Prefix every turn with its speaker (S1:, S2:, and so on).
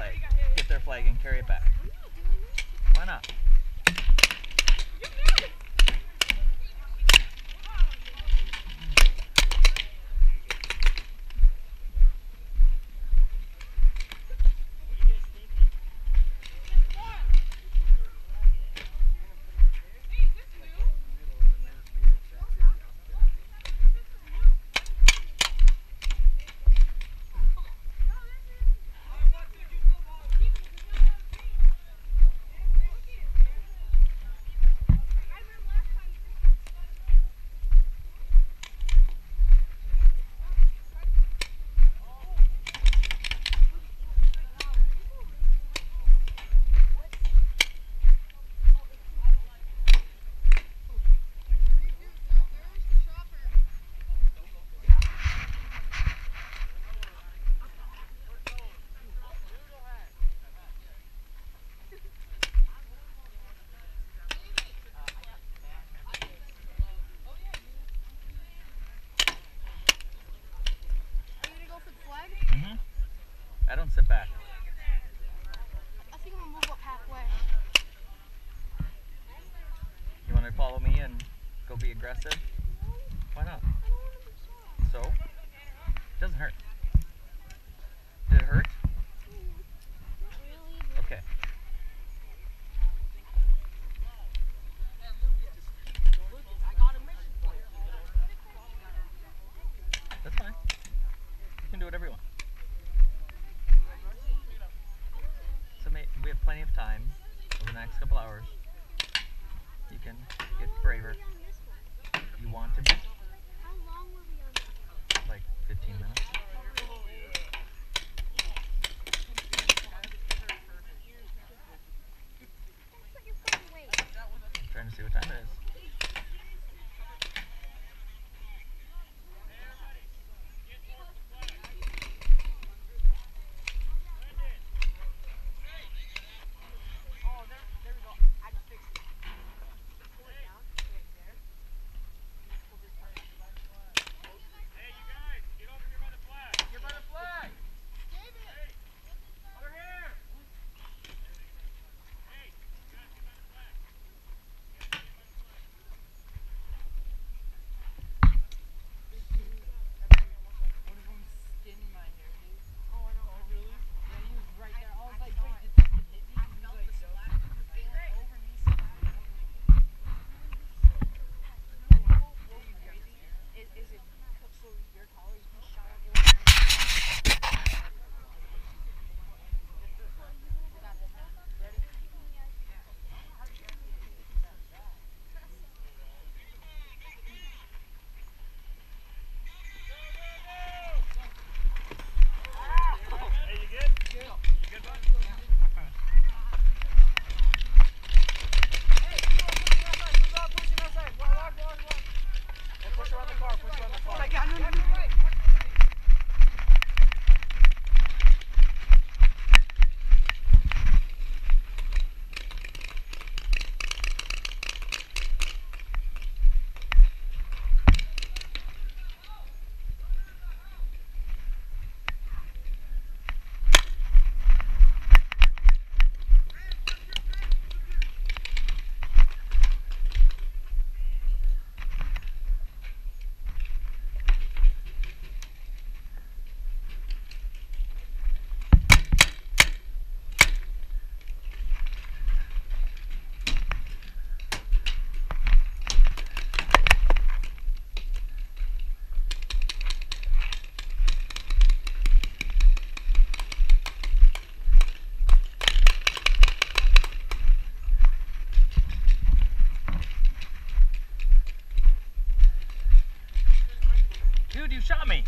S1: flag, get their flag, and carry it back. Why not? Back.
S2: I think I'm gonna move up halfway.
S1: You want to follow me and go be aggressive? Why not? So? doesn't hurt. Time over the next couple hours. You can get braver. You want to be like 15 minutes. I'm trying to see what time it is. Dude, you shot me.